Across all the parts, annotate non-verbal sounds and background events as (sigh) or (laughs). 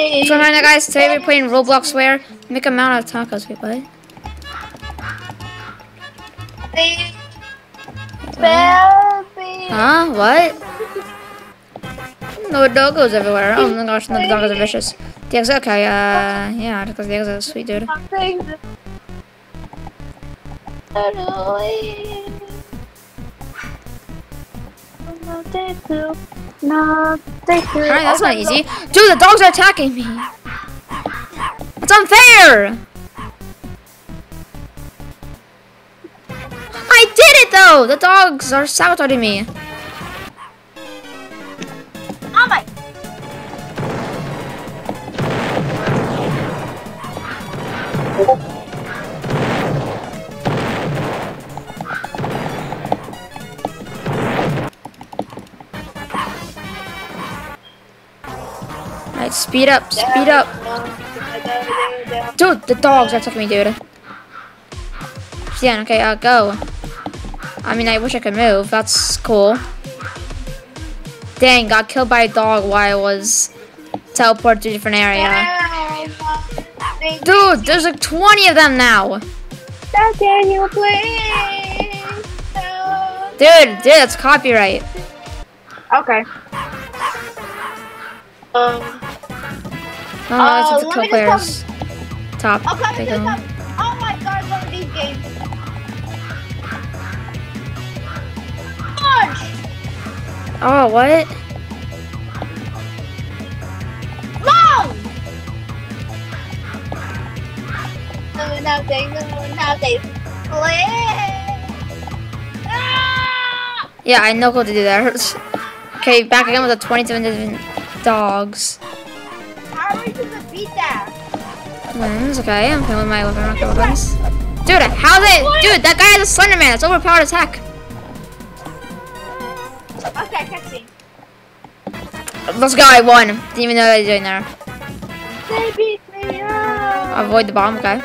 So right guys, today we're playing Roblox where make a amount of tacos. Wait, what? Huh? What? No doggos everywhere. Oh my gosh, no, the doggos are vicious. The eggs, okay, uh, yeah, because the eggs are sweet, dude. Alright, that's not easy. Dude, the dogs are attacking me. It's unfair. I did it though. The dogs are sabotaging me. Speed up, speed up. Dude, the dogs are attacking me, dude. Yeah, okay, uh, go. I mean, I wish I could move. That's cool. Dang, got killed by a dog while I was teleported to a different area. Dude, there's like 20 of them now. Dude, dude, that's copyright. Okay. Um. Oh, Uh, it's let the me kill just players. Top. I'll come to them. some. Oh my god, one of these games. Punch! Oh, what? No, nothing, no, nothing. Please! Ah! Yeah, I know what to do there. (laughs) okay, back again with the 27 different dogs. How are we supposed to beat that? Wins, okay, I'm with my weapon, rocket weapons. Dude, how's it? Dude, that guy has a Slender Man. It's overpowered as heck. Okay, cutscene. Let's go, I won. Didn't even know what I was doing there. They beat me up! Avoid the bomb, okay.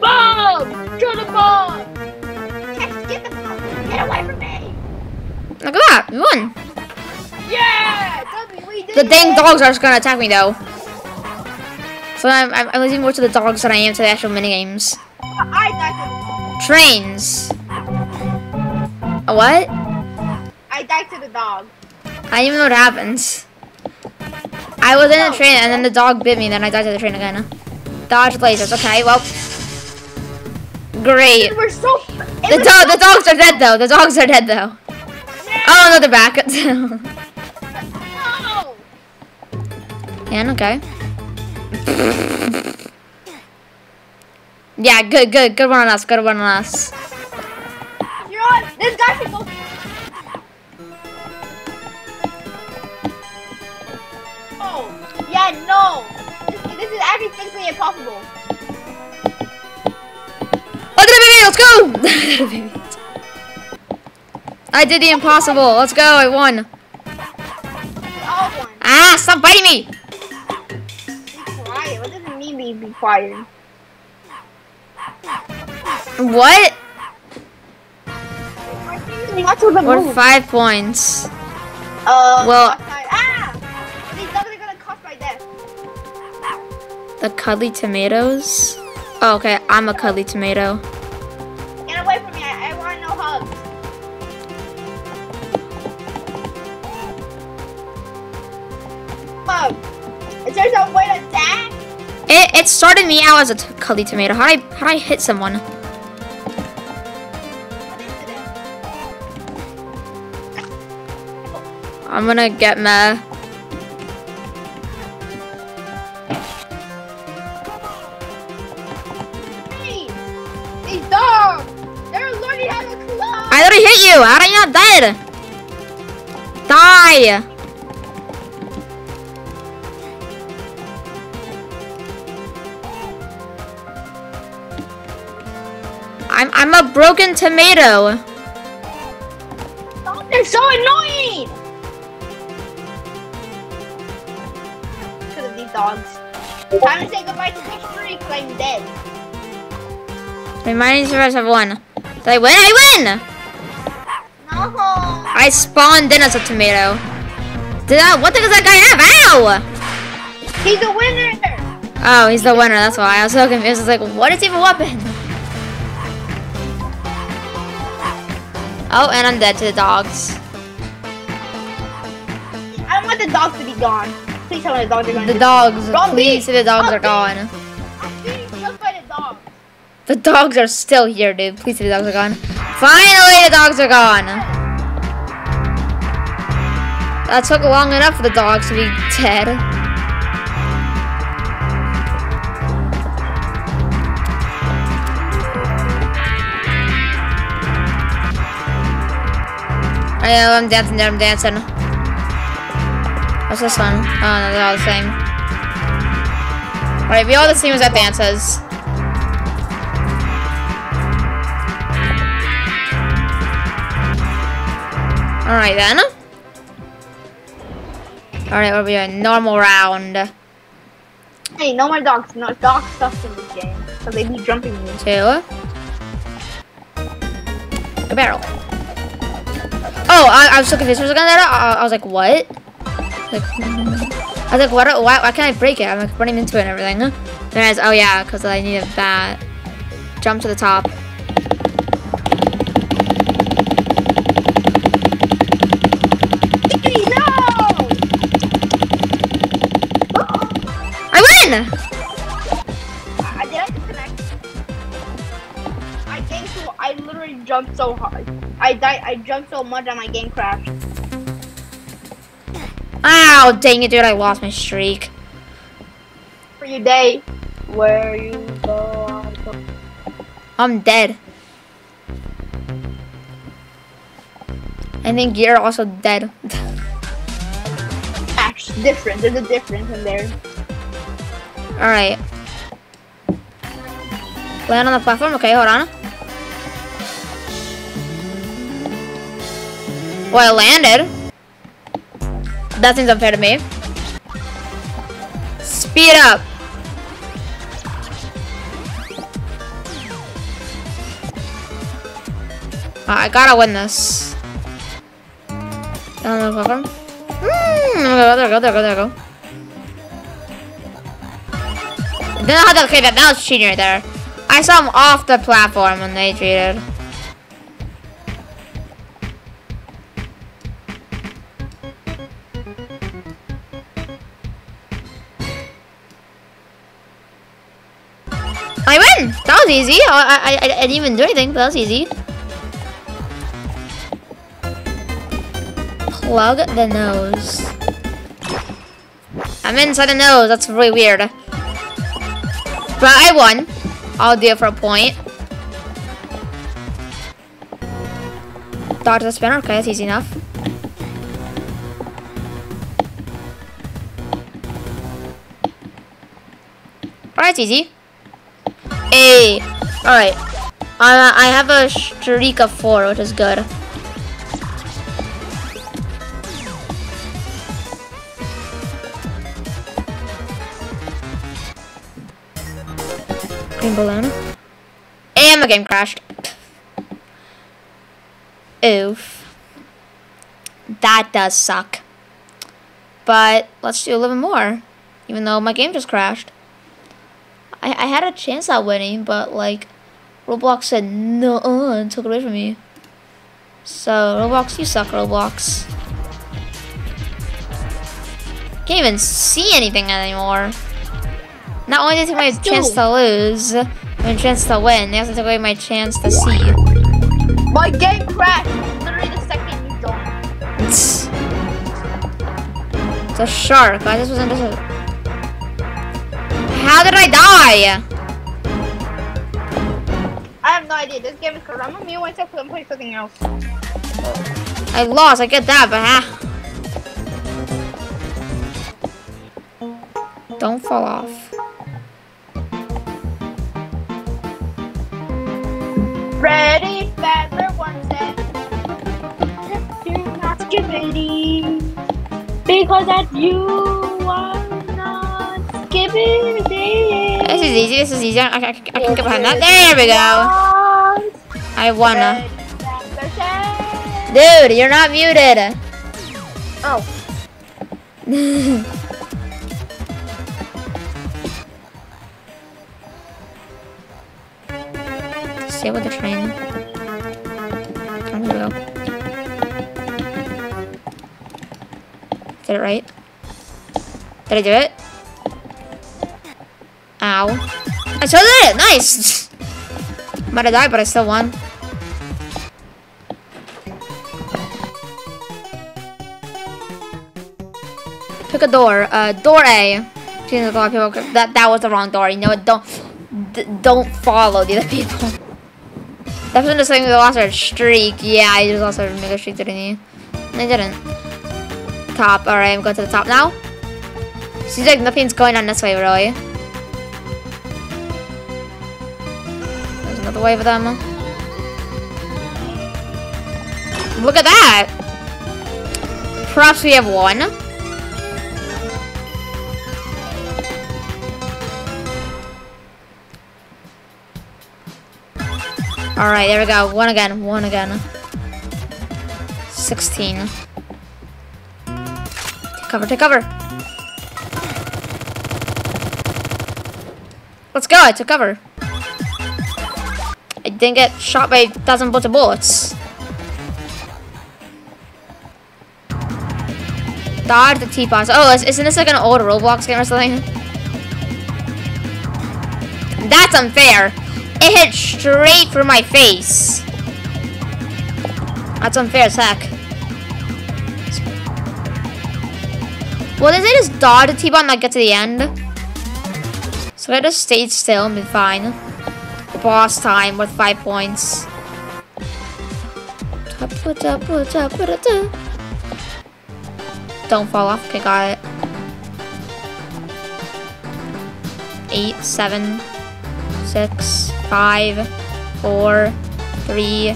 Bomb! To the bomb! Tex, get the bomb! Get away from me! Look at that, we won. Yeah! We did The dang dogs are just gonna attack me though. So I'm, I'm, I'm losing more to the dogs than I am to the actual minigames. I died Trains. A what? I died to the dog. I didn't even know what happens. I was in a oh. train and then the dog bit me, then I died to the train again. Dodge lasers, okay, well. Great. We're so. The, dog, the dogs are dead though. The dogs are dead though. Oh no, they're back. (laughs) No! yeah, okay. (laughs) yeah, good, good, good one on us, good one on us. You're on. This guy should go. Oh, yeah, no. This, this is actually physically impossible. Oh, did a baby, let's go! (laughs) I did the impossible. Let's go, I won. Ah, stop biting me! Mean be, be quiet? What? The We're five points. Uh, Well- ah! These dogs are gonna cost my death. The cuddly tomatoes? Oh, okay, I'm a cuddly tomato. Get away from me. I, I want no hugs. Mom, is there way to? It, it started me out as a cuddly tomato. How would I, how would I hit someone? What is it? I'm gonna get meh. Hey, these dogs! They're learning how to climb! I already hit you. How are you not dead? Die. I'm I'm a broken tomato. They're so annoying! Because of these dogs. Time to say goodbye to three because I'm dead. Reminding survivors have won. Did I win? I win! No! I spawned in as a tomato. Did? What the does that guy have? Ow! He's a winner! Oh, he's the winner. That's why I was so confused. I was like, what is even weapon? Oh, and I'm dead to the dogs. I want the dogs to be gone. Please tell me the dogs are gone. The dogs. Don't Please the dogs are gone. I'm being killed by the dogs. The dogs are still here, dude. Please the dogs are gone. Finally, the dogs are gone. That took long enough for the dogs to be dead. I know, I'm dancing, I'm dancing. What's this one? Oh, no, they're all the same. Alright, we all the same as that dances. Alright then. Alright, we'll be a normal round. Hey, no more dogs. No dog stuff in this game. So they be jumping me. Two. A barrel. Oh, I, I was so confused second there. I, I was like, what? Like, I was like, what? Why, why can't I break it? I'm like running into it and everything. Then I was, oh yeah, because I need a bat. Jump to the top. No! I win! I did I disconnect? I game so I literally jumped so hard. I died. I jumped so much that my game crashed. Ow, dang it, dude, I lost my streak. For your day, where you go. I'm dead. I think you're also dead. (laughs) Ash, different. There's a difference in there. Alright. Land on the platform? Okay, hold on. Well, I landed. That seems unfair to me. Speed up. Uh, I gotta win this. Down the platform. Mm, there we go, there we go, there we go. Then I had to, okay, that, that was cheating right there. I saw him off the platform when they cheated. I win! That was easy. I, I, I, didn't even do anything, but that was easy. Plug the nose. I'm inside the nose. That's really weird. But I won. I'll do it for a point. Dodge the spinner. Okay, that's easy enough. Alright, it's easy. Hey, alright. Uh, I have a streak of four, which is good. Green balloon. And my game crashed. Oof. That does suck. But let's do a little bit more. Even though my game just crashed. I, I had a chance at winning, but like Roblox said no and took it away from me. So Roblox, you suck, Roblox. Can't even see anything anymore. Not only did they take my chance to lose, my chance to win, they also took away my chance to see. My game crashed. Literally the second you joined. It's, a shark. I just wasn't just. How did I die? I have no idea. This game is correct. I'm gonna mute myself because I'm playing something else. I lost. I get that, but ha. Don't fall off. Freddy Fazbear once said, "Do not skip ready, because that you are not skipping is easy. This is easy. I, I, I can get behind that. There we go. I wanna. Dude, you're not muted. Oh. (laughs) Stay with the train. There we go. Did it right? Did I do it? Ow. I still did it! Nice! (laughs) Might have died, but I still won. Pick a door. Uh, door A. That that was the wrong door. You know what? Don't don't follow the other people. That's when the thing we lost our streak. Yeah, I just lost our mega streak, didn't you? I didn't. Top. All right, I'm going to the top now. Seems like nothing's going on this way, really. Another wave of them. Look at that! Perhaps we have one. Alright, there we go. One again, one again. 16. Take cover, take cover! Let's go, I took cover. Didn't get shot by a bullets of bullets. Dodge the teapots. Oh, isn't this like an old Roblox game or something? That's unfair. It hit straight for my face. That's unfair as heck. Well, does it just dodge the T-bomb not get to the end? So I just stayed still and been fine. Boss time with five points. Don't fall off. Okay, got it. Eight, seven, six, five, four, three.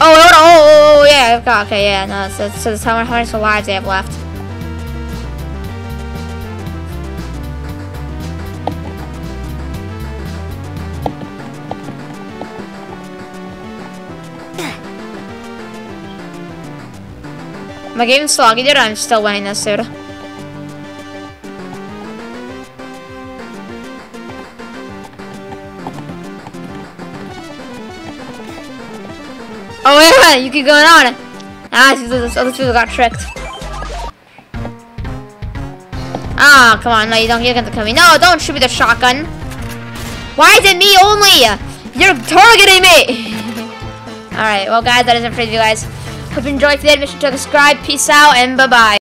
Oh, oh, oh, oh, oh yeah, okay, yeah, no, so, that's how, how many lives they have left. My game's sloggy, dude. I'm still winning this, dude. Oh yeah, you keep going on. Ah, this other two got tricked. Ah, come on, no, you don't get to kill me. No, don't shoot me the shotgun. Why is it me only? You're targeting me. (laughs) All right, well, guys, that is it for you guys. Hope you enjoyed. Did, make sure to subscribe. Peace out, and bye bye.